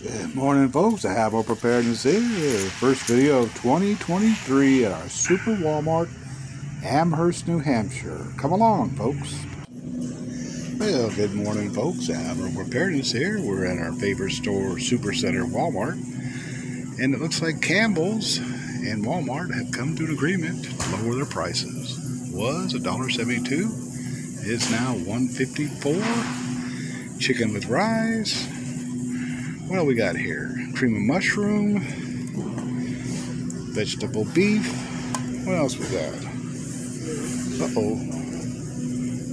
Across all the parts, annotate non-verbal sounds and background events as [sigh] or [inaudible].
Good morning, folks. Admiral Preparedness here. First video of 2023 at our Super Walmart, Amherst, New Hampshire. Come along, folks. Well, good morning, folks. Admiral Preparedness here. We're at our favorite store, Super Center Walmart. And it looks like Campbell's and Walmart have come to an agreement to lower their prices. Was $1.72. It's now $1.54. Chicken with rice, what do we got here? Cream of mushroom, vegetable beef. What else we got? Uh oh.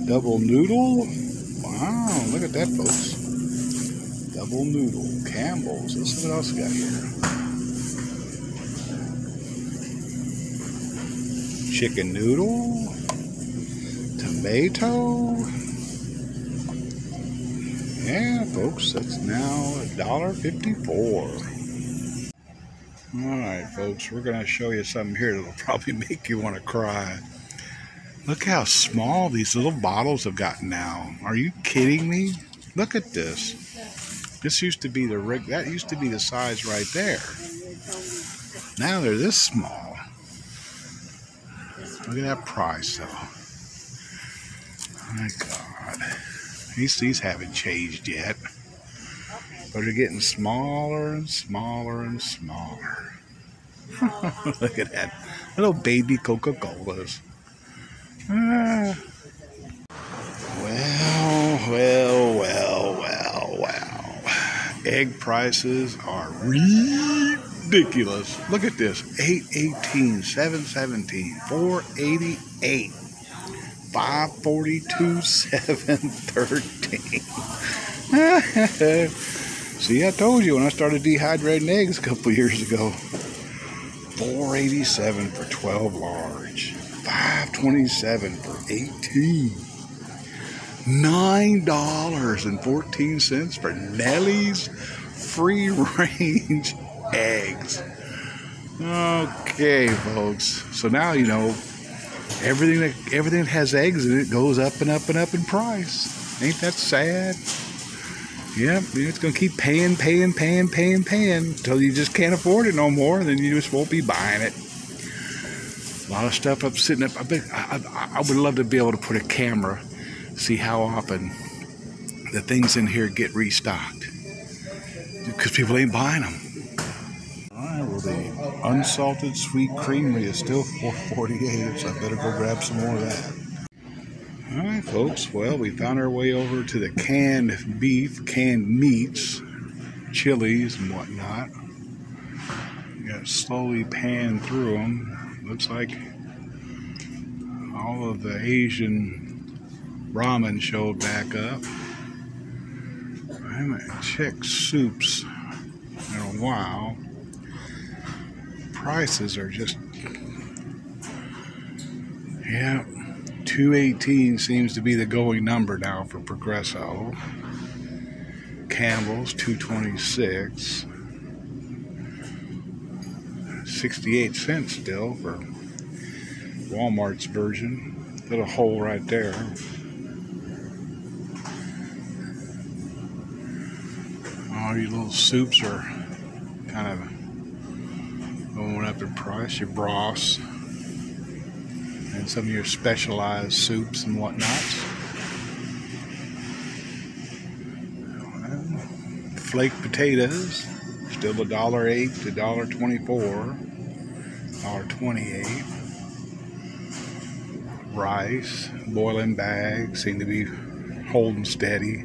Double noodle. Wow, look at that, folks. Double noodle. Campbell's. Let's see what else we got here. Chicken noodle. Tomato. Yeah, folks, that's now a dollar fifty-four. All right, folks, we're going to show you something here that'll [laughs] probably make you want to cry. Look how small these little bottles have gotten now. Are you kidding me? Look at this. This used to be the rig. That used to be the size right there. Now they're this small. Look at that price, though. My God. These, these haven't changed yet. But they're getting smaller and smaller and smaller. [laughs] Look at that. Little baby Coca-Colas. Ah. Well, well, well, well, well. Egg prices are ridiculous. Look at this. 818, 717, 488. 542 713 [laughs] see i told you when i started dehydrating eggs a couple years ago. 487 for 12 large. 527 for 18 nine dollars and 14 cents for Nellie's free range [laughs] eggs. Okay folks. So now you know everything that everything that has eggs in it goes up and up and up in price. Ain't that sad? Yep, it's gonna keep paying, paying, paying, paying, paying until you just can't afford it no more, then you just won't be buying it. A lot of stuff up sitting up. I, I, I, I would love to be able to put a camera, see how often the things in here get restocked, because people ain't buying them. The unsalted sweet creamery is still 448 so I better go grab some more of that. All right, folks. Well, we found our way over to the canned beef, canned meats, chilies, and whatnot. We got slowly pan through them. Looks like all of the Asian ramen showed back up. I haven't checked soups in a while prices are just yeah 218 seems to be the going number now for progresso. Campbell's 226 68 cents still for walmart's version. Little hole right there. All these little soups are kind of going up in price, your broths, and some of your specialized soups and whatnot. Flake potatoes, still a dollar eight to dollar twenty-four, dollar twenty-eight. Rice, boiling bags seem to be holding steady.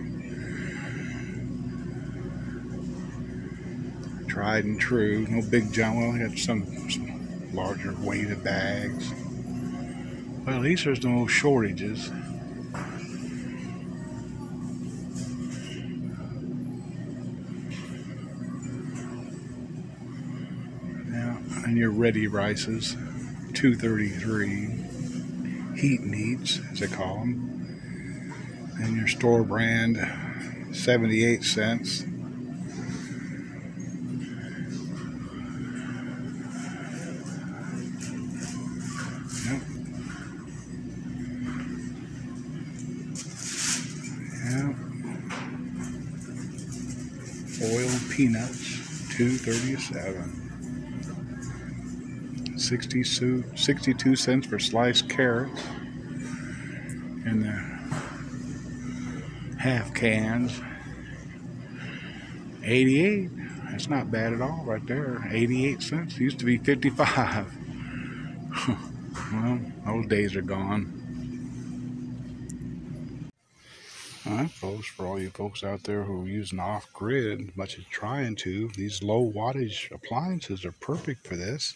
Tried and true. No big jump. Well, we had some, some larger weighted bags. Well, at least there's no shortages. And your ready rices, 233 heat meats, as they call them, and your store brand, 78 cents. Oil peanuts, two thirty-seven. 62, 62 cents for sliced carrots. And the half cans, 88. That's not bad at all right there. 88 cents. Used to be 55. [laughs] well, those days are gone. Right, folks, for all you folks out there who are using off grid, much as trying to, these low wattage appliances are perfect for this.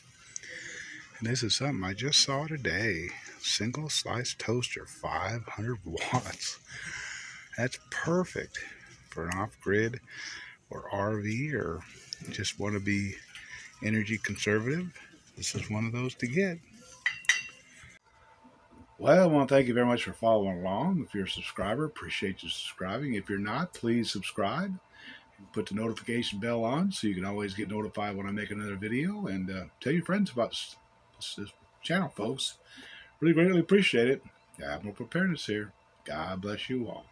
And this is something I just saw today. Single slice toaster, 500 [laughs] watts. That's perfect for an off grid or RV or just want to be energy conservative. This is one of those to get. Well, I want to thank you very much for following along. If you're a subscriber, appreciate you subscribing. If you're not, please subscribe. Put the notification bell on so you can always get notified when I make another video. And uh, tell your friends about this, this channel, folks. Really greatly appreciate it. Admiral Preparedness here. God bless you all.